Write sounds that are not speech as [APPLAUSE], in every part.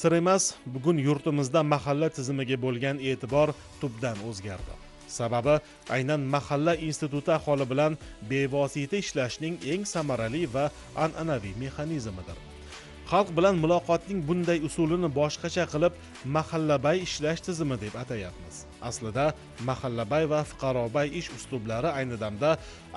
sir emas bugun yurtimizda mahalla tizimiga bo'lgan e'tibor tubdan o'zgardi. Sababi aynan mahalla instituti aholi bilan bevosita ishlashning eng samarali va an'anaviy mexanizmidir. Xalq bilan muloqotning bunday usulini boshqacha qilib mahallabay ishlash tizimi deb atayapmiz. Aslida mahallabay va fuqarobay ish uslublari ayni damda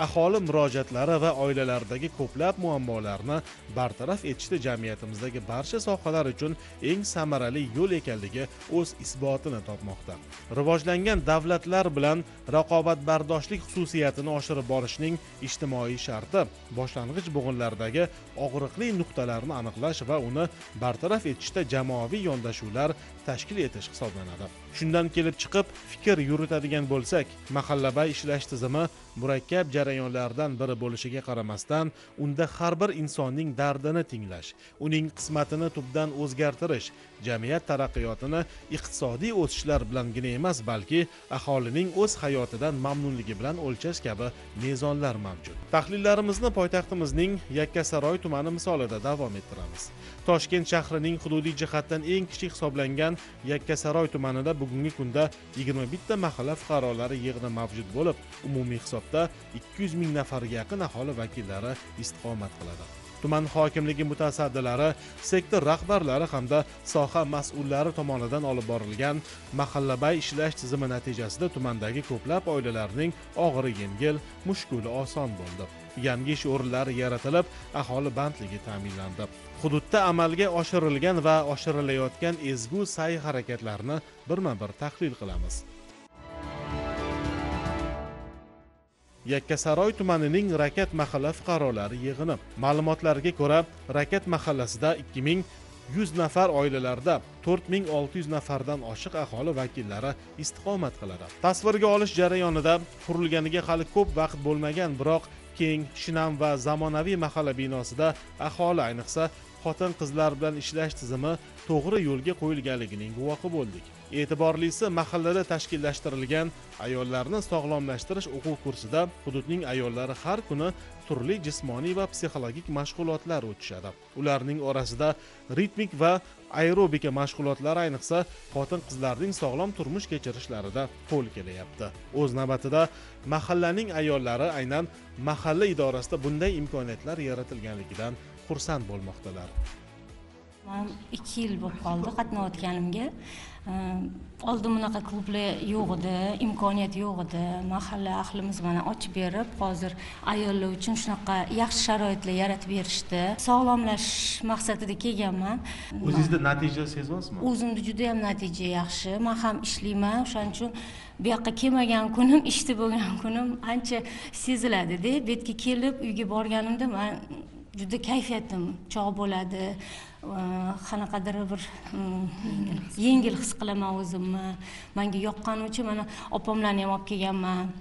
aholi murojaatlari va oilalardagi ko'plab muammolarni bartaraf etishda jamiyatimizdagi barcha sohalar uchun eng samarali yo'l ekanligi o'z isbotini topmoqda. Rivojlangan davlatlar bilan raqobatbardoshlik xususiyatini oshirib borishning ijtimoiy sharti boshlang'ich bo'g'inlardagi og'riqli nuqtalarni aniqlash va uni bartaraf etishda jamoaviy yondashuvlar tashkil etish hisoblanadi. Shundan kelib chiqib fikr yuritadigan bo'lsak mahallabay ishlash tizimi murakkab jarayonlardan biri bo'lishiga qaramasdan unda har bir insonning dardini tinglash uning qismatini tubdan o'zgartirish jamiyat taraqqiyotini iqtisodiy o'sishlar bilangina emas balki aholining o'z hayotidan mamnunligi bilan o'lchash kabi mezonlar mavjud. Tahlillarimizni poytaxtimizning yakkasaroy tumani misolida davom ettiramiz. Toshkent shahrining hududiy jihatdan eng kichik hisoblangan yakkasaroy tumanida bugungi kunda yigirma bitta mahalla fuqarolari yig'ini mavjud bo'lib umumiy hisob ikki yuz ming nafarga yaqin aholi vakillari istiqomat qiladi. Tuman hokimligi mutasaddilari sektor rahbarlari hamda soha mas'ullari tomonidan olib borilgan mahallabay ishlash tizimi natijasida tumandagi ko'plab oilalarning og'iri yengil mushkuli oson bo'ldi. Yangi ish o'rinlari yaratilib aholi bandligi ta'minlandi. Hududda amalga oshirilgan va oshirilayotgan ezgu sa'y harakatlarni birma bir tahlil qilamiz. Yakkasaroy tumanining rakat mahalla fuqarolari yig'ini ma'lumotlarga ko'ra rakat mahallasida ikki ming yuz nafar oilalarda to'rt ming olti yuz nafardan oshiq aholi vakillari istiqomat qiladi. Tasvirga olish jarayonida qurilganiga hali ko'p vaqt bo'lmagan biroq keng shinam va zamonaviy mahalla binosida aholi ayniqsa xotin qizlar bilan ishlash tizimi to'g'ri yo'lga qo'yilganligining guvohi bo'ldik. E'tiborlisi mahallada tashkillashtirilgan ayollarni sog'lomlashtirish o'quv kursida hududning ayollari har kuni turli jismoniy va psixologik mashg'ulotlar o'tishadi. Ularning orasida ritmik va aerobika mashg'ulotlari ayniqsa xotin qizlarning sog'lom turmush kechirishlarida qo'l kelyapti o'z navbatida mahallaning ayollari aynan mahalla idorasida bunday imkoniyatlar yaratilganligidan xursand bo'lmoqdalar. Man ikki yil bo'lib qoldi qatnayotganimga oldin bunaqa klublar yo'q edi imkoniyat yo'q edi. Mahalla ahlimiz mana ochib berib hozir ayollar uchun shunaqa yaxshi sharoitlar yaratib berishdi. Sog'lomlashish maqsadida kelganman. O'zingizda natija sezyapsizmi o'zimda juda yam natija yaxshi. Man ham ishlayman. O'shaning uchun bu yoqqa kelmagan kunim [LAUGHS] ishda bo'lgan kunim ancha seziladida bu yerga kelib uyga borganimda man juda kayfiyatim chog' bo'ladi qanaqadir bir yengil his qilaman o'zimni manga yoqqani uchun mana opamlarni ham olib kelganman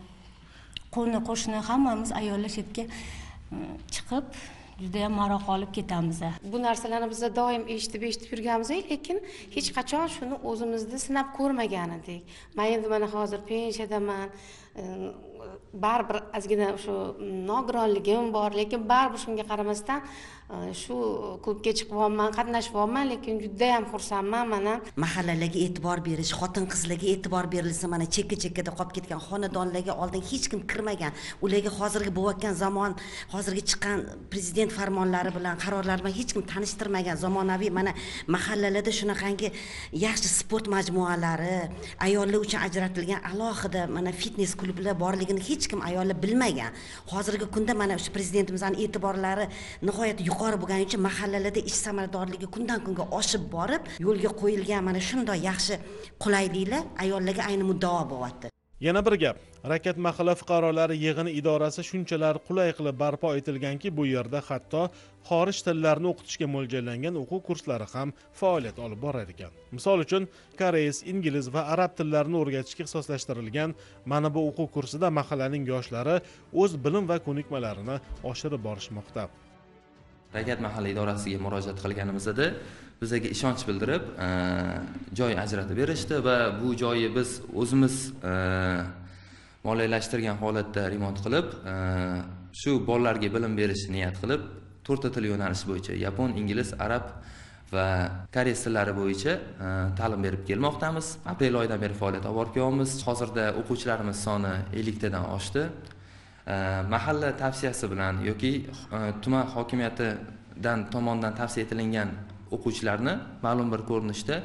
qo'ni qo'shni hammamiz ayollar shu yerga chiqib judayam maroq olib ketamiz bu narsalarni biz doim eshitib eshitib yurganmiz lekin hech qachon shuni o'zimizda sinab ko'rmagan edik man endi mana hozir pensiyadaman baribir ozgina o'sha nogironligim bor lekin baribir shunga qaramasdan Э, shu э, klubga chiqyapman qatnashyapman lekin judayam xursandman. Mana mahallalarga e'tibor berish xotin qizlarga e'tibor berilsa mana chekka chekkada qolib ketgan xonadonlarga oldin hech kim kirmagan. Ularga hozirgi bo'layotgan zamon hozirgi chiqqan prezident farmonlari bilan qarorlari bilan hech kim tanishtirmagan zamonaviy mana mahallalarda shunaqangi yaxshi sport majmualari ayollar uchun ajratilgan alohida mana fitnes klublar borligini hech kim ayollar bilmagan. Hozirgi kunda mana shu prezidentimizni e'tiborlari nihoyatda yuqori bo'lgani uchun mahallalarda ish samaradorligi kundan kunga oshib borib yo'lga qo'yilgan mana shunday yaxshi qulayliklar ayollarga ayni muddao bo'lyapti. Yana bir gap. Rakat mahalla fuqarolari yig'ini idorasi shunchalar qulay qilib barpo etilganki bu yerda hatto xorij tillarini o'qitishga mo'ljallangan o'quv kurslari ham faoliyat olib borar ekan. Misol uchun koreys ingliz va arab tillarini o'rgatishga ixtisoslashtirilgan mana bu o'quv kursida mahallaning yoshlari o'z bilim va ko'nikmalarini oshirib borishmoqda. Rakat mahalla idorasiga murojaat qilganimizda bizga ishonch bildirib e, joy ajratib berishdi va bu joyni biz o'zimiz e, moliyalashtirgan holatda remont qilib e, shu bolalarga bilim berishni niyat qilib to'rtta til yo'nalishi bo'yicha yapon ingliz arab va koreys tillari bo'yicha ta'lim berib kelmoqdamiz. Aprel oyidan beri faoliyat olib borib kelyapmiz. Hozirda o'quvchilarimiz soni elliktadan oshdi. Э, mahalla tavsiyasi bilan yoki e, tuman hokimiyatidan tomonidan tavsiya etilingan o'quvchilarni ma'lum bir ko'rinishda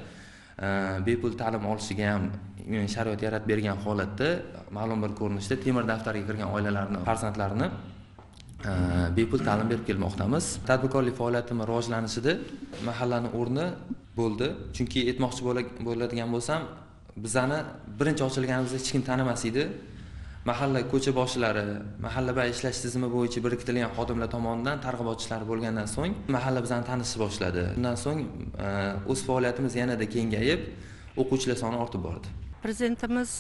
e, bepul ta'lim olishiga ham sharoit yaratib bergan holatda ma'lum bir ko'rinishda temir daftarga kirgan oilalarni farzandlarini e, bepul ta'lim berib kelmoqdamiz. Tadbirkorlik faoliyatimni rivojlanishida mahallani o'rni bo'ldi. Chunki aytmoqchi bo'ladigan bo'lsam bizani birinchi ochilganimizda hech kim tanimas edi. Mahalla ko'cha boshilari mahalla ishlash tizimi bo'yicha biriktirilgan xodimlar tomonidan targ'ibotchilar bo'lgandan so'ng mahalla bizani tanishni boshladi. Undan so'ng e, o'z faoliyatimiz yanada kengayib o'quvchilar soni ortib bordi. Prezidentimiz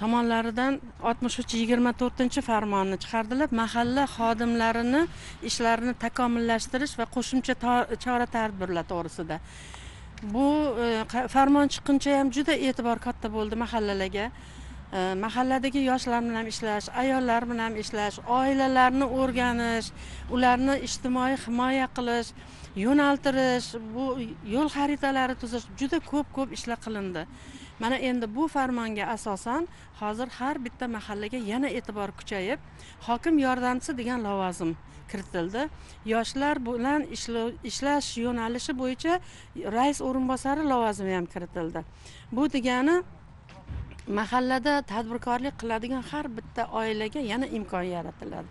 tomonlaridan oltmish uch yigirma to'rtinchi farmonni chiqardilar. Mahalla xodimlarini ishlarini takomillashtirish va qo'shimcha chora tadbirlar to'g'risida. Bu e, farmon chiqquncha ham juda e'tibor katta bo'ldi mahallalarga. Mahalladagi yoshlar bilan ishlash ayollar bilan ishlash oilalarni o'rganish ularni ijtimoiy himoya qilish yo'naltirish bu yo'l xaritalari tuzish juda ko'p ko'p ishlar qilindi. Mana endi bu farmonga asosan hozir har bitta mahallaga yana e'tibor kuchayib hokim yordamchisi degan lavozim kiritildi. Yoshlar bilan ishlash yo'nalishi bo'yicha rais o'rinbosari lavozimi ham kiritildi. Bu degani mahallada tadbirkorlik qiladigan har bitta oilaga yana imkon yaratiladi.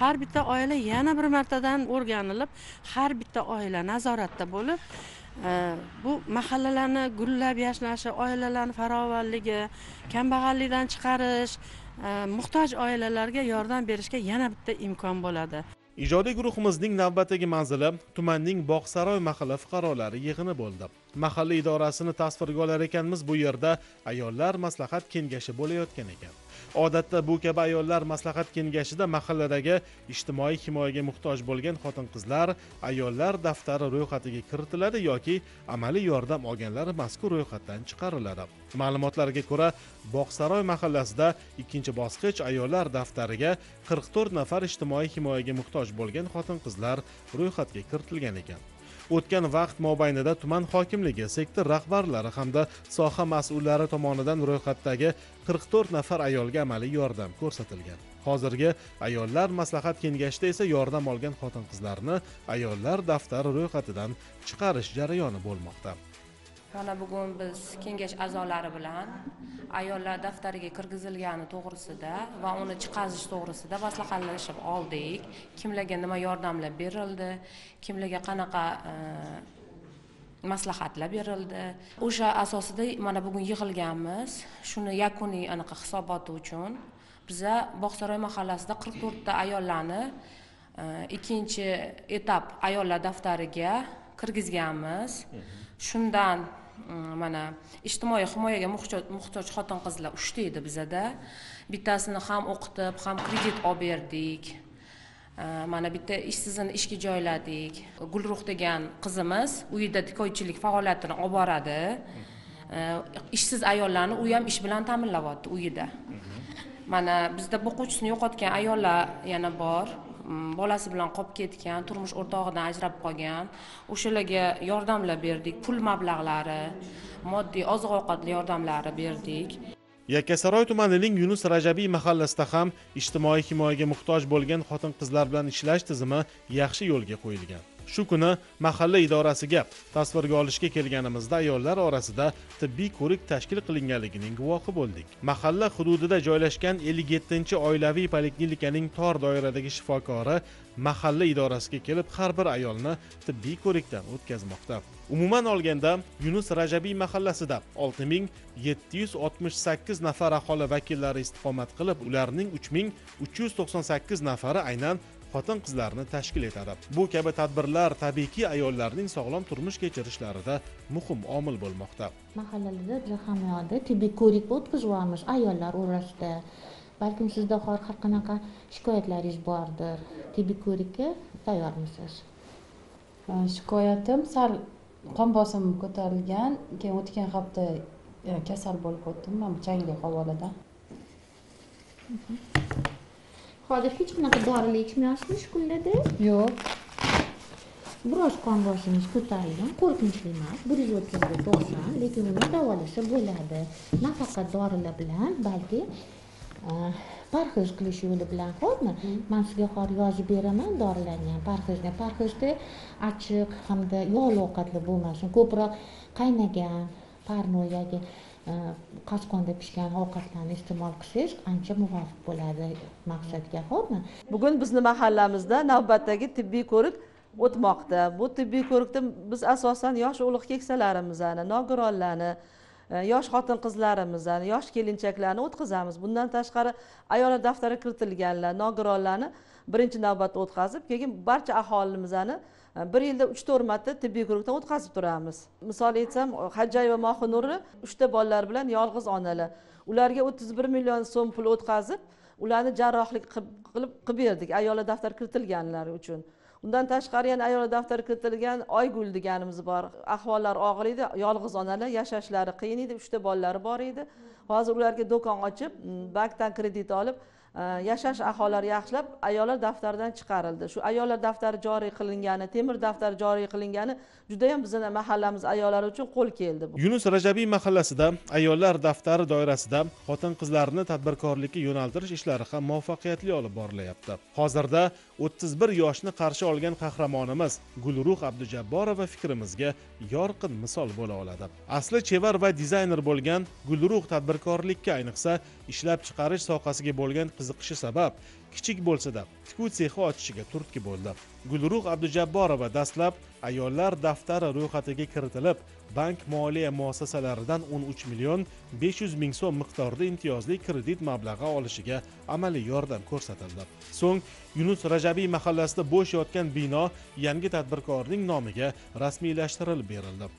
Har bitta oila yana bir martadan o'rganilib har bitta oila nazoratda bo'lib e, bu mahallalarni gullab yashnashi oilalarni farovonligi kambag'allikdan chiqarish e, muhtoj oilalarga yordam berishga yana bitta imkon bo'ladi. Ijodiy guruhimizning navbatdagi manzili tumanning bog'saroy mahalla fuqarolari yig'ini bo'ldi. Mahalla idorasini tasvirga olar ekanmiz bu yerda ayollar maslahat kengashi bo'layotgan ekan. Odatda bu kabi ayollar maslahat kengashida mahalladagi ijtimoiy himoyaga muhtoj bo'lgan xotin qizlar ayollar daftari ro'yxatiga kiritiladi yoki amaliy yordam olganlar mazkur ro'yxatdan chiqariladi. Ma'lumotlarga ko'ra bog'saroy mahallasida ikkinchi bosqich ayollar daftariga qirq to'rt nafar ijtimoiy himoyaga muhtoj bo'lgan xotin qizlar ro'yxatga kiritilgan ekan. O'tgan vaqt mobaynida tuman hokimligi sektor rahbarlari hamda soha mas'ullari tomonidan ro'yxatdagi qirq to'rt nafar ayolga amaliy yordam ko'rsatilgan. Hozirgi ayollar maslahat kengashida esa yordam olgan xotin qizlarni ayollar daftari ro'yxatidan chiqarish jarayoni bo'lmoqda. Mana bugun biz kengash a'zolari bilan ayollar daftariga kirgizilgani to'g'risida va uni chiqarish to'g'risida maslahatlashib oldik. Kimlarga nima yordamlar berildi? Kimlarga qanaqa e, maslahatlar berildi? O'sha asosida mana bugun yig'ilganmiz. Shuni yakuniy anaqa hisoboti uchun biza bog'saroy mahallasida qirq to'rtta ayollarni e, ikkinchi etap ayollar daftariga kirgizganmiz. Shundan mana ijtimoiy himoyaga muhtoj xotin qizlar uchta edi bizada. Bittasini ham o'qitib ham kredit olib berdik. Mana bitta ishsizini ishga joyladik. Gulruh degan qizimiz uyida tikoychilik faoliyatini olib boradi. Ishsiz ayollarni u ham ish bilan ta'minlayapti uyida. Mana bizda boquvchisini yo'qotgan ayollar yana bor Mm, bolasi bilan qolib ketgan turmush o'rtog'idan ajrab qolgan o'shalarga yordamlar berdik pul mablag'lari moddiy oziq ovqatli yordamlari berdik. Yakkasaroy tumanining yunus rajabiy mahallasida ham ijtimoiy himoyaga muhtoj bo'lgan xotin qizlar bilan ishlash tizimi yaxshi yo'lga qo'yilgan. Shu kuni mahalla idorasiga tasvirga olishga kelganimizda ayollar orasida tibbiy ko'rik tashkil qilinganligining guvohi bo'ldik. Mahalla hududida joylashgan ellik yettinchi oilaviy poliklinikaning tor doiradagi shifokori mahalla idorasiga kelib har bir ayolni tibbiy ko'rikdan o'tkazmoqda. Umuman olganda yunus rajabiy mahallasida olti ming yetti yuz oltmish sakkiz nafar aholi vakillari istiqomat qilib ularning uch ming uch yuz to'qson sakkiz nafari aynan xotin qizlarni tashkil etadi. Bu kabi tadbirlar tabiiyki ayollarning sog'lom turmush kechirishlarida muhim omil bo'lmoqda. Mahallalarda biz hamma tibbiy ko'rik o'tkazyapmiz ayollar orasida balkim sizda har qanaqa shikoyatlaringiz bordir? Tibbiy ko'rikka tayyormisiz? Shikoyatim sal qon bosimim ko'tarilgan keyin o'tgan hafta kasal bo'lib o'tdim mana changli havolada hozir hech qanaqa dorilar ichmayapsizmi shu kunlarda yo'q. Biroz qon bosimingiz ko'tarilgan qo'rqinchli emas bir yuz o'ttizga to'qson lekin uni davolasa bo'ladi. Nafaqat dorilar bilan balki e, parhez qilish yo'li bilan ho'pmi man sizga hozir yozib beraman dorilarni. Ham parhezga parhezda achchiq hamda yog'li ovqatlar bo'lmasin. Ko'proq qaynagan parno yoki Э, qozqonda pishgan ovqatlarni iste'mol qilsangiz ancha muvofiq bo'ladi maqsadga ho'pmi bugun bizni mahallamizda navbatdagi tibbiy ko'rik o'tmoqda. Bu tibbiy ko'rikda biz asosan yosh ulug' keksalarimizni nogironlarni e, yosh xotin qizlarimizni yosh kelinchaklarni o'tkazamiz. Bundan tashqari ayollar daftariga kiritilganlar nogironlarni birinchi navbatda o'tkazib keyin barcha aholimizni bir yilda uch to'rt marta tibbiy ko'rikdan o'tkazib turamiz. Misol aytsam hajjayeva mohinuri uchta bolalari bilan yolg'iz onalar. Ularga o'ttiz bir million so'm pul o'tkazib ularni jarrohlik qilib qilib berdik ayollar daftar kiritilganlari uchun. Undan tashqari yana ayollar daftari kiritilgan oygul deganimiz bor. Ahvollari og'ir edi yolg'iz onalar yashashlari qiyin edi uchta bolalari bor edi. Hozir ularga do'kon ochib bankdan kredit olib yashash aholilari yaxshilab ayollar daftaridan chiqarildi. Shu ayollar daftari joriy qilingani temir daftar joriy qilingani judayam bizni mahallamiz ayollari uchun qo'l keldi bu. Yunus rajabiy mahallasida ayollar daftari doirasida xotin qizlarni tadbirkorlikka yo'naltirish ishlari ham muvaffaqiyatli olib borilyapti. Hozirda o'ttiz bir yoshni qarshi olgan qahramonimiz gulruh abdujabborova fikrimizga yorqin misol bo'la oladi. Asli chevar va dizayner bo'lgan gulruh tadbirkorlikka ayniqsa ishlab chiqarish sohasiga bo'lgan qiziqishi sabab kichik bo'lsa-da tikuv sexi ochishiga turtki bo'ldi. Gulrug' abdujabborova dastlab ayollar daftari ro'yxatiga kiritilib bank moliya muassasalaridan o'n uch million besh yuz ming so'm miqdorida imtiyozli kredit mablag'i olishiga amaliy yordam ko'rsatildi. So'ng yunus rajabiy mahallasida bo'sh yotgan bino yangi tadbirkorning nomiga rasmiylashtirilib berildi.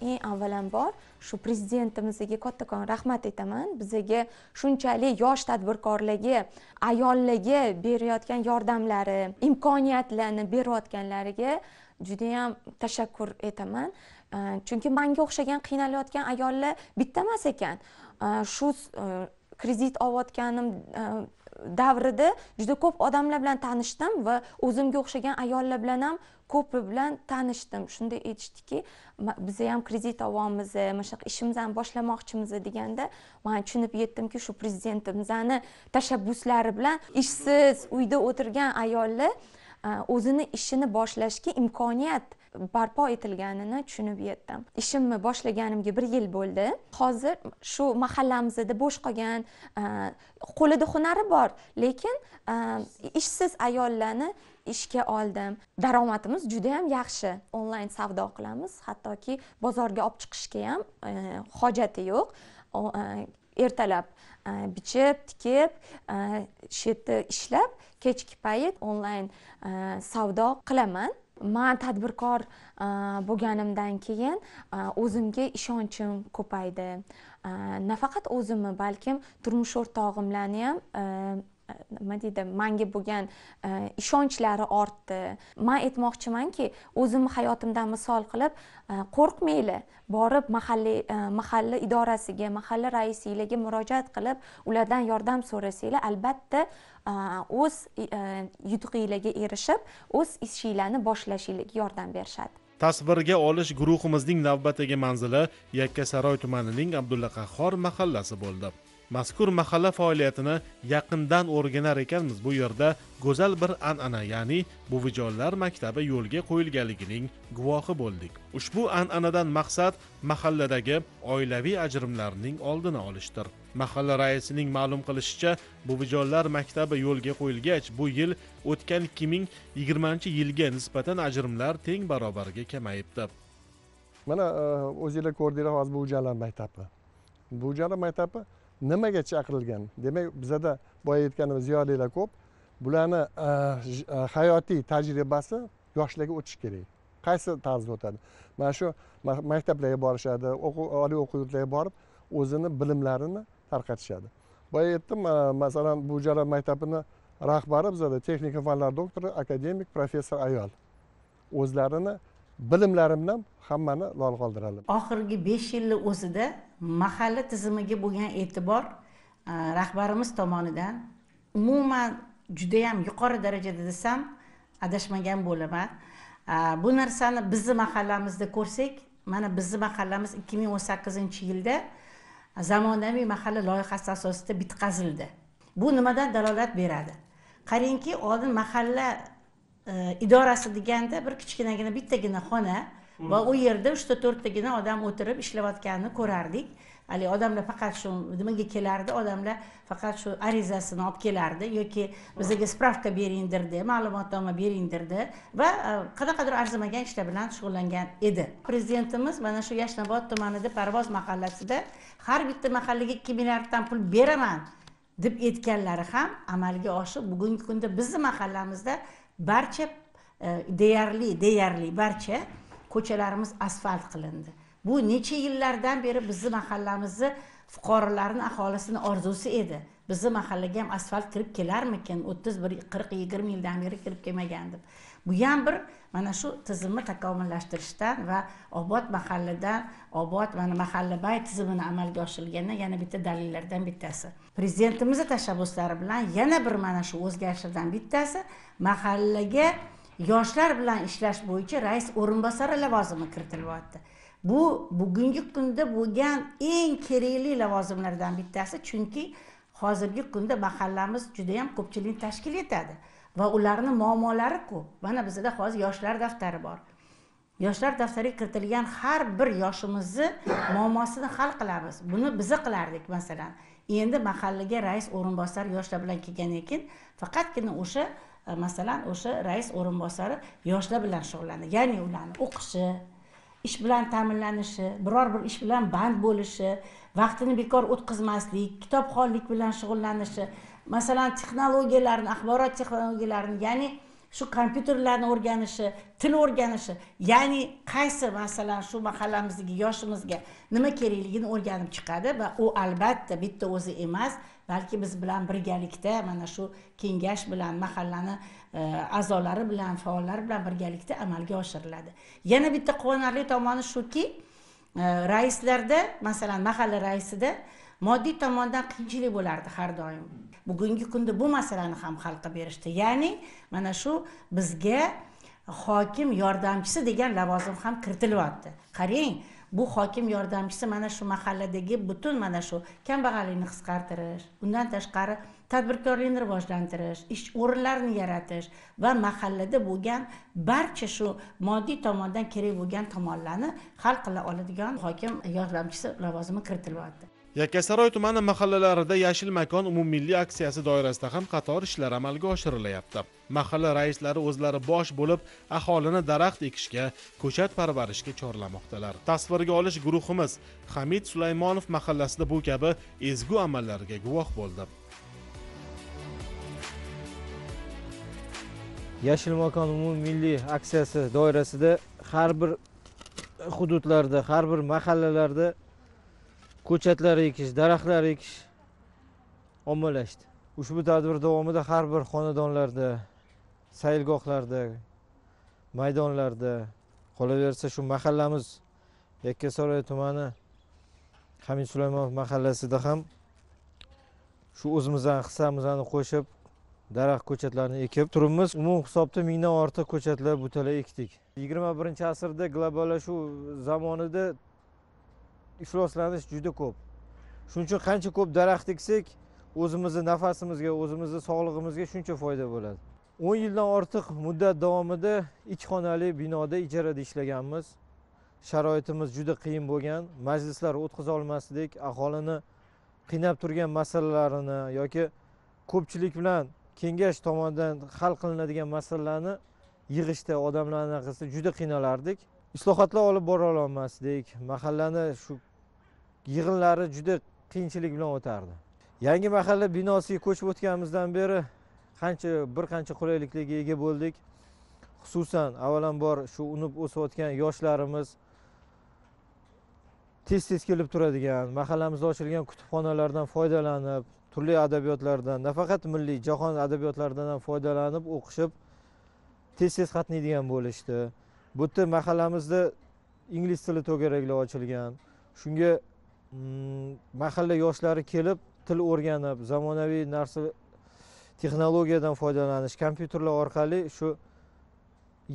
Eng avvalambor shu prezidentimizga kattakon rahmat aytaman. Bizaga shunchalik yosh tadbirkorlarga ayollarga berayotgan yordamlari imkoniyatlarni berayotganlariga judayam tashakkur aytaman. Э, chunki manga o'xshagan qiynalayotgan ayollar bitta emas ekan. Э, shu э, kredit olayotganim davrida juda ko'p odamlar bilan tanishdim va o'zimga o'xshagan ayollar bilan ham ko'pi bilan tanishdim. Shunday aytishdiki biza ham kredit olyapmiz mana shunaqa ishimizni boshlamoqchimiz deganda man tushunib yetdimki shu prezidentimizni tashabbuslari bilan ishsiz uyda o'tirgan ayollar o'zini ishini boshlashga imkoniyat barpo etilganini tushunib yetdim. Ishimni boshlaganimga bir yil bo'ldi. Hozir shu mahallamizda bo'sh qolgan e, qo'lida hunari bor lekin e, ishsiz ayollarni ishga oldim. Daromadimiz juda yam yaxshi. Onlayn savdo qilamiz hattoki bozorga olib chiqishga ham e, hojati yo'q. Ertalab bichib tikib shu yerda ishlab kechki payt onlayn savdo qilaman. Man tadbirkor e, bo'lganimdan keyin e, o'zimga ishonchim ko'paydi. E, nafaqat o'zimni balkim turmush o'rtog'imlarni ham Э, nima deydi manga bo'lgan e, ishonchlari ortdi. Man aytmoqchimanki o'zimni hayotimdan misol qilib e, qo'rqmanglar borib mahalliy e, mahalla idorasiga mahalla raisligiga murojaat qilib ulardan yordam so'rasanglar albatta e, o'z yutug'inglarga erishib o'z ishinglarni boshlashinglarga yordam berishadi. Tasvirga olish guruhimizning navbatdagi manzili yakkasaroy tumanining abdulla qahhor mahallasi bo'ldi. Mazkur mahalla faoliyatini yaqindan o'rganar ekanmiz. Bu yerda go'zal bir an'ana ya'ni buvijonlar maktabi yo'lga qo'yilganligining guvohi bo'ldik. Ushbu an'anadan maqsad mahalladagi oilaviy ajrimlarning oldini olishdir. Mahalla raisining ma'lum qilishicha buvijonlar maktabi yo'lga qo'yilgach bu yil o'tgan ikki ming yigirmanchi yilga nisbatan ajrimlar teng barobarga kamayibdi. Mana e, o'zinglar ko'rdinglar hozir buvijonlar maktabi buvijonlar maktabi nimaga chaqirilgan? Demak bizada boya aytganimiz ziyolilar ko'p. Bularni e, e, hayotiy tajribasi yoshlarga o'tishi kerak. Qaysi tarzda o'tadi? Mana shu maktablarga borishadi oliy o'quv yurtlariga borib o'zini bilimlarini tarqatishadi. Boya aytdim e, masalan bu jarayon maktabini rahbari bizada texnika fanlar doktori akademik professor ayol. O'zlarini bilimlari bilan hammani lol qoldiradi. Oxirgi besh yilni o'zida mahalla tizimiga bo'lgan e'tibor e, rahbarimiz tomonidan umuman judayam yuqori darajada desam adashmagan bo'laman. E, bu narsani bizni mahallamizda ko'rsak mana bizni mahallamiz ikki ming o'n sakkizinchi yilda zamonaviy mahalla loyihasi asosida bitqazildi. Bu nimadan dalolat beradi? Qarangki oldin mahalla e, idorasi deganda bir kichkinagina bittagina xona va u yerda uchta to'rttagina odam o'tirib ishlayotganini ko'rardik. Haligi odamlar faqat shu nimaga kelardi? Odamlar faqat shu arizasini olib kelardi yoki bizga spravka beringdirdi ma'lumotnoma beringdirdi va e, qanaqadir arzimagan ishlar bilan shug'ullangan edi. Prezidentimiz mana shu yashnobod tumanida parvoz mahallasida har bitta mahallaga ikki milliarddan pul beraman deb aytganlari ham amalga oshib bugungi kunda bizni mahallamizda barcha e, deyarli deyarli barcha ko'chalarimiz asfalt qilindi. Bu necha yillardan beri bizni mahallamizni fuqarolarini aholisini orzusi edi. Bizni mahallaga ham asfalt kirib kelarmikin? O'ttiz bir qirq yigirma yildan beri kirib kelmagan deb. Bu ham bir mana shu tizimni takomillashtirishdan va obod mahalladan obod mana mahallabay tizimini amalga oshirilgandan yana bitta dalillardan bittasi. Prezidentimizni tashabbuslari bilan yana bir mana shu o'zgarishlardan bittasi mahallaga yoshlar bilan ishlash bo'yicha rais o'rinbosari lavozimi kiritilyapti. Bu bugungi kunda bo'lgan eng kerakli lavozimlardan bittasi chunki hozirgi kunda mahallamiz judayam ko'pchilikni tashkil etadi va ularni muammolari ko'p. Mana bizada hozir yoshlar daftari bor. Yoshlar daftariga kiritilgan har bir yoshimizni muammosini hal qilamiz. Buni biza qilardik masalan. Endi mahallaga rais o'rinbosari yoshlar bilan kelgandan keyin faqatgina o'sha E, masalan o'sha rais o'rinbosari yoshlar bilan shug'ullandi. Ya'ni ularni o'qishi ish bilan ta'minlanishi biror bir ish bilan band bo'lishi vaqtini bekor o'tkazmaslik kitobxonlik bilan shug'ullanishi masalan texnologiyalarni axborot texnologiyalarini ya'ni shu kompyuterlarni o'rganishi til o'rganishi. Ya'ni qaysi masalan shu mahallamizdagi yoshimizga nima kerakligini o'rganib chiqadi va u albatta bitta o'zi emas balki biz bilan birgalikda mana shu kengash bilan mahallani e, a'zolari bilan faollar bilan birgalikda amalga oshiriladi. Yana bitta quvonarli tomoni shuki e, raislarda masalan mahalla raisida moddiy tomondan qiyinchilik bo'lardi har doim. Bugungi kunda bu masalani ham hal qilib berishdi. Ya'ni mana shu bizga hokim yordamchisi degan lavozim ham kiritilyapti. Qarang bu hokim yordamchisi mana shu mahalladagi butun mana shu kambag'allikni qisqartirish undan tashqari tadbirkorlikni rivojlantirish ish o'rinlarini yaratish va mahallada bo'lgan barcha shu moddiy tomondan kerak bo'lgan tomonlarni hal qila oladigan hokim yordamchisi lavozimi kiritilyapti yakkasaroy tumani mahallalarida yashil makon umummilliy aksiyasi doirasida ham qator ishlar amalga oshirilyapti. Mahalla raislari o'zlari bosh bo'lib aholini daraxt ekishga ko'chat parvarishga chorlamoqdalar. Tasvirga olish guruhimiz hamid sulaymonov mahallasida bu kabi ezgu amallarga guvoh bo'ldi. Yashil makon umummilliy aksiyasi doirasida har bir hududlarda har bir mahallalarda ko'chatlar ekish daraxtlar ekish ommalashdi. Ushbu tadbir davomida har bir xonadonlarda saylgohlarda maydonlarda qolaversa shu mahallamiz yakkasaroy tumani hamid sulaymonov mahallasida ham shu o'zimizni hissamizni qo'shib daraxt ko'chatlarni ekib turibmiz. Umum hisobda mingdan ortiq ko'chatlar butalar ekdik. Yigirma birinchi asrda globallashuv zamonida ifloslanish juda ko'p. Shuning uchun qancha ko'p daraxt eksak o'zimizni nafasimizga o'zimizni sog'lig'imizga shuncha foyda bo'ladi. O'n yildan ortiq muddat davomida ikki xonali binoda ijarada ishlaganmiz. Sharoitimiz juda qiyin bo'lgan. Majlislar o'tkaza olmasdik aholini qiynab turgan masalalarini yoki ko'pchilik bilan kengash tomonidan hal qilinadigan masalalarni yig'ishda odamlar anaqasida juda qiynalardik. Islohotlar olib bora olmasdik. Mahallani shu yig'inlari juda qiyinchilik bilan o'tardi. Yangi mahalla binosiga ko'chib o'tganimizdan beri qancha bir qancha qulayliklarga ega bo'ldik. Xususan avvalambor shu unib o'sayotgan yoshlarimiz tez tez kelib turadigan mahallamizda ochilgan kutubxonalardan foydalanib turli adabiyotlardan nafaqat milliy jahon adabiyotlaridan ham foydalanib o'qishib tez tez qatnaydigan bo'lishdi. Bu yerda mahallamizda ingliz tili to'garaklar ochilgan. Shunga mahalla yoshlari kelib til o'rganib zamonaviy narsa texnologiyadan foydalanish kompyuterlar orqali shu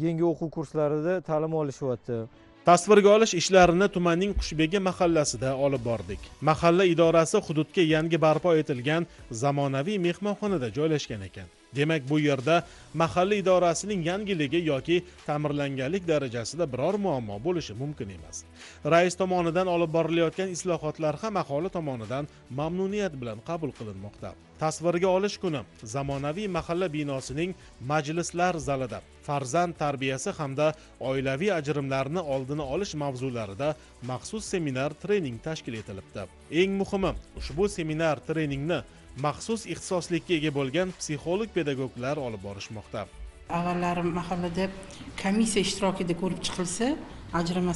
yangi o'quv kurslarida ta'lim olishyapti. Tasvirga olish ishlarini tumanning qushbegi mahallasida olib bordik. Mahalla idorasi hududga yangi barpo etilgan zamonaviy mehmonxonada joylashgan ekan. Demak bu yerda mahalla idorasining yangiligi yoki ta'mirlanganlik darajasida biror muammo bo'lishi mumkin emas. Rais tomonidan olib borilayotgan islohotlar ham aholi tomonidan mamnuniyat bilan qabul qilinmoqda. Tasvirga olish kuni zamonaviy mahalla binosining majlislar zalida farzand tarbiyasi hamda oilaviy ajrimlarni oldini olish mavzularida maxsus seminar trening tashkil etilibdi. Eng muhimi ushbu seminar treningni maxsus ixtisoslikka ega bo'lgan psixolog pedagoglar olib borishmoqda. Avvallari mahallada komissiya ishtirokida ko'rib chiqilsa ajrim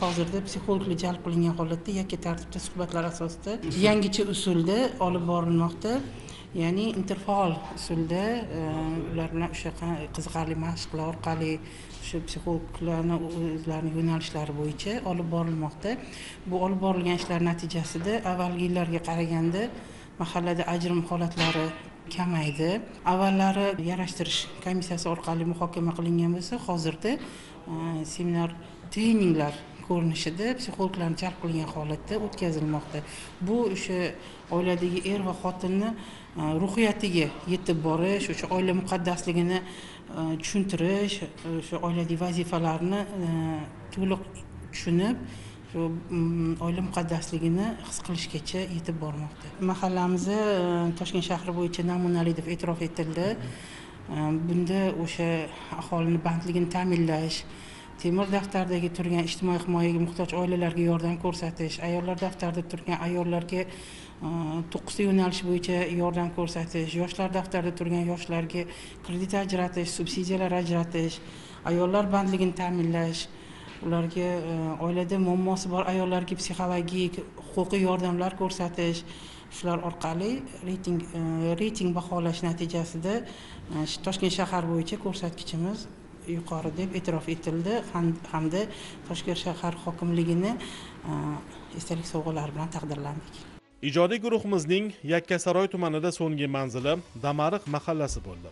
hozirda psixologlar jalb qilingan holatda yakka tartibda suhbatlar asosida yangicha usulda olib borilmoqda. Ya'ni interfaol usulda e, ular bilan o'sha qiziqarli mashqlar orqali o'sha psixologlarni o'zlarini yo'nalishlari bo'yicha olib borilmoqda. Bu olib borilgan ishlar natijasida avvalgi yillarga qaraganda mahallada ajrim holatlari kamaydi. Avvallari yarashtirish komissiyasi orqali muhokama qilingan bo'lsa hozirda e, seminar treninglar ko'rinishida psixologlarni jalb qilgan holatda o'tkazilmoqda. Bu o'sha oiladagi er va xotinni e, ruhiyatiga yetib borish o'sha oila muqaddasligini e, tushuntirish o'sha oilaviy vazifalarni e, to'liq tushunib shu mm, oila muqaddasligini his qilishgacha yetib bormoqda. Mahallamizni toshkent shahri bo'yicha namunali deb e'tirof etildi. Bunda o'sha aholini bandligini ta'minlash temir daftardagi turgan ijtimoiy himoyaga muhtoj oilalarga yordam ko'rsatish ayollar daftarida turgan ayollarga e, to'qqizta yo'nalish bo'yicha yordam ko'rsatish yoshlar daftarida turgan yoshlarga kredit ajratish subsidiyalar ajratish ayollar bandligini ta'minlash ularga e, oilada muammosi bor ayollarga psixologik huquqiy yordamlar ko'rsatish shular orqali reyting e, reyting baholash natijasida toshkent shahar bo'yicha ko'rsatkichimiz yuqori deb e'tirof etildi. Hamda toshkent shahar hokimligini e, esdalik sovg'alari bilan taqdirlandik. Ijodiy guruhimizning yakkasaroy tumanida so'nggi manzili damariq mahallasi bo'ldi.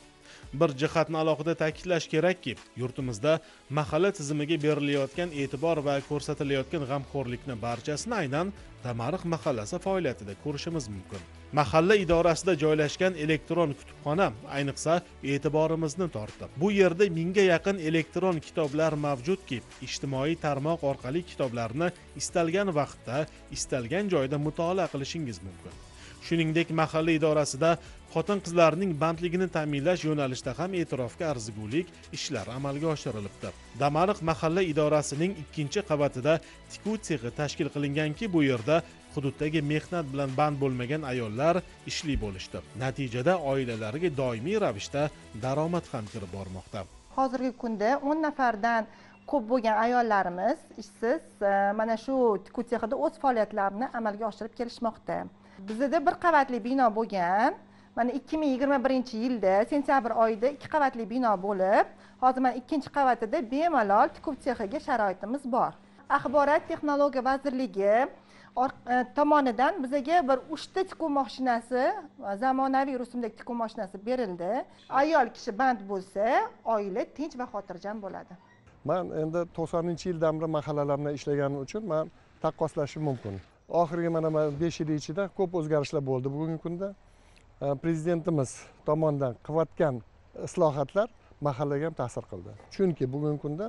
Bir jihatni alohida ta'kidlash kerakki yurtimizda mahalla tizimiga berilayotgan e'tibor va ko'rsatilayotgan g'amxo'rlikni barchasini aynan damariq mahallasi faoliyatida ko'rishimiz mumkin. Mahalla idorasida joylashgan elektron kutubxona ayniqsa e'tiborimizni tortdi. Bu yerda mingga yaqin elektron kitoblar mavjudki ijtimoiy tarmoq orqali kitoblarni istalgan vaqtda istalgan joyda mutolaa qilishingiz mumkin. Shuningdek mahalla idorasida xotin qizlarning bandligini ta'minlash yo'nalishida ham e'tirofga arzigulik ishlar amalga oshirilibdi. Damariq mahalla idorasining ikkinchi qavatida tikuv sexi tashkil qilinganki bu yerda hududdagi mehnat bilan band bo'lmagan ayollar ishli bo'lishdi. Natijada oilalariga doimiy ravishda daromad ham kirib bormoqda. Hozirgi kunda o'n nafardan ko'p bo'lgan ayollarimiz ishsiz e, mana shu tikuv sexida o'z faoliyatlarini amalga oshirib kelishmoqda. Bizada bir qavatli bino bo'lgan mana ikki ming yigirma birinchi yilda sentyabr oyida ikki qavatli bino bo'lib hozir mana ikkinchi qavatida bemalol tikuv sexiga sharoitimiz bor. Axborot texnologiya vazirligi tomonidan bizaga bir uchta tikuv moshinasi zamonaviy rusumdagi tikuv moshinasi berildi. Ayol kishi band bo'lsa oila tinch va xotirjam bo'ladi. Man endi to'qsoninchi yildan beri mahallalarda ishlaganim uchun man taqqoslashim mumkin. Oxirgi mana besh yil ichida ko'p o'zgarishlar bo'ldi bugungi kunda. Prezidentimiz tomonidan qilayotgan islohotlar mahallaga ham ta'sir qildi. Chunki bugungi kunda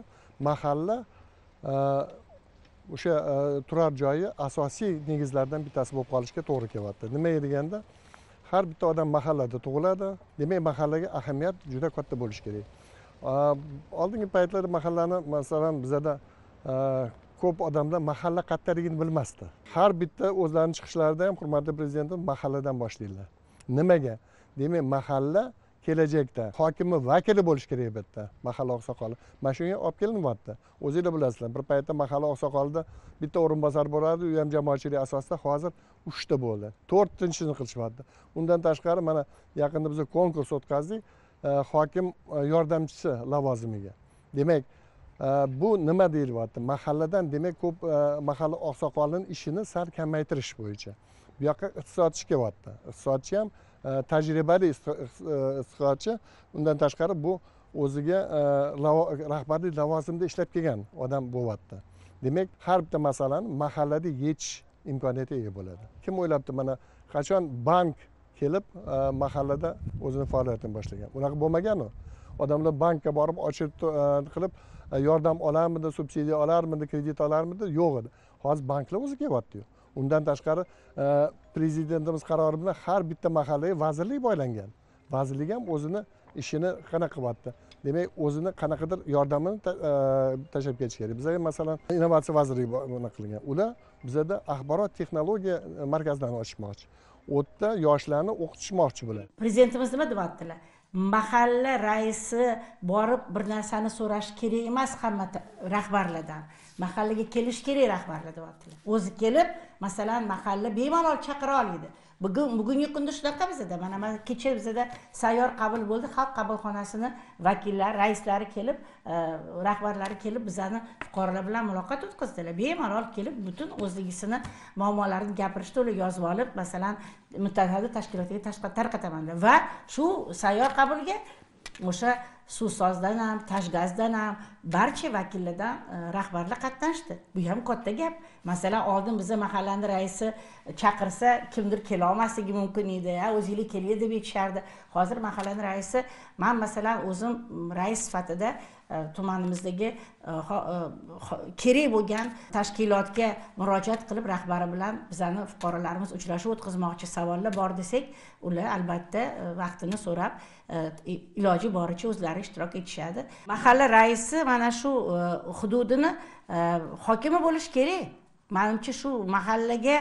mahalla o'sha e, turar joyi asosiy negizlardan bittasi bo'lib qolishga to'g'ri kelyapti. Nimaga deganda har bitta odam mahallada tug'iladi demak mahallaga ahamiyat juda katta bo'lishi kerak. E, oldingi paytlarda mahallani masalan bizada e, ko'p odamlar mahalla qayerdaligini bilmasdi. Har bitta o'zlarini chiqishlarida ham hurmatli prezidentim mahalladan boshlaydilar. Nimaga? Demak mahalla kelajakda. Hokimni vakili bo'lishi kerak bu yerda. Mahalla oqsoqoli. Mana shunga olib kelinyapti o'zinglar bilasizlar bir paytda mahalla oqsoqolida bitta o'rinbosar bo'lardi u ham jamoatchilik asosida hozir uchta bo'ldi. To'rtinchisini qilishyapti undan tashqari mana yaqinda biz konkurs o'tkazdik. E, hokim e, yordamchisi lavozimiga. Demak e, bu nima deyilyapti? Mahalladan demak ko'p mahalla oqsoqolini ishini sal kamaytirish bo'yicha. Bu yoqqa iqtisodchi kelyapti. Iqtisodchi ham E, tajribali e, undan tashqari bu o'ziga e, rahbarlik lavozimida ishlab kelgan odam bo'lyapti. Demak har bitta masalani mahallada yechish imkoniyatiga ega bo'ladi. Kim o'ylabdi mana qachon bank kelib e, mahallada o'zini faoliyatini boshlagan? Unaqa bo'lmagan u odamlar bankka borib ochib qilib yordam olarmidi subsidiya olarmidi kredit olarmidi? Yo'q edi. Hozir banklar o'zi kelyaptiyu. Undan tashqari prezidentimiz qarori bilan har bitta mahallaga vazirlik boylangan. Vazirlik ham o'zini ishini qanaqa qilyapti demak o'zini qanaqadir yordamini e, tashlab ketish kerak. Bizga masalan innovatsiya vazirligi bo- bunaqa qilgan. Ular bizada axborot texnologiya e, markazlarini ochishmoqchi. U yerda yoshlarni o'qitishmoqchi bular. Prezidentimiz nima deyaptilar? Mahalla raisi borib bir narsani so'rash kerak emas hamma rahbarlardan. Mahallaga kelish kerak rahbarlar deyaptilar. O'zi kelib masalan mahalla bemalol chaqira oladi bugun bugungi kunda shunaqa bizada. Mana mana kecha bizada sayyor qabul bo'ldi. Xalq qabulxonasini vakillari raislari kelib e, rahbarlari kelib bizani fuqarolar bilan muloqot o'tkazdilar. Bemalol kelib butun o'zligisini muammolarini gapirishdi ular yozib olib masalan mutasaddi tashkilotga tarqataman va shu sayyor qabulga o'sha suvsozdan ham tashgazdan ham barcha vakillardan e, rahbarlar qatnashdi. Bu ham katta gap. Masalan oldin bizni mahallani raisi chaqirsa kimdir kelolmasligi mumkin edi ha o'zinglar kelinglar deb aytishardi hozir mahallani raisi man masalan o'zim rais sifatida E, tumanimizdagi e, e, kerak bo'lgan tashkilotga murojaat qilib rahbari bilan bizani fuqarolarimiz uchrashuv o'tkazmoqchi savollar bor desak ular albatta vaqtini so'rab iloji boricha o'zlari ishtirok etishadi. Mahalla raisi mana shu hududini hokimi bo'lishi kerak. Manimcha shu mahallaga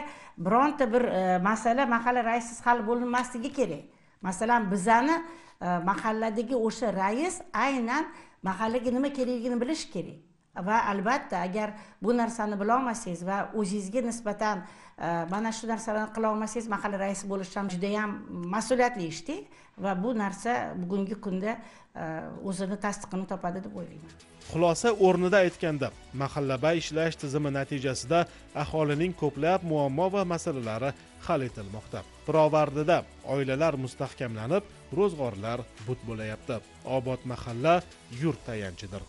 bironta bir masala mahalla raisiz hal bo'linmasligi kerak. Masalan bizani mahalladagi o'sha rais aynan mahallaga nima kerakligini bilish kerak. Va albatta agar bu narsani bilolmasangiz va o'zingizga nisbatan e, mana shu narsalarni qilolmasangiz mahalla raisi bo'lish ham judayam mas'uliyatli ishda va bu narsa bugungi kunda e, o'zini tasdig'ini topadi deb o'ylayman. Xulosa o'rnida aytganda mahallabay ishlash tizimi natijasida aholining ko'plab muammo va masalalari hal etilmoqda. Pirovardida oilalar mustahkamlanib ro'zg'orlar but bo'layapti. Obod mahalla yurt tayanchidir.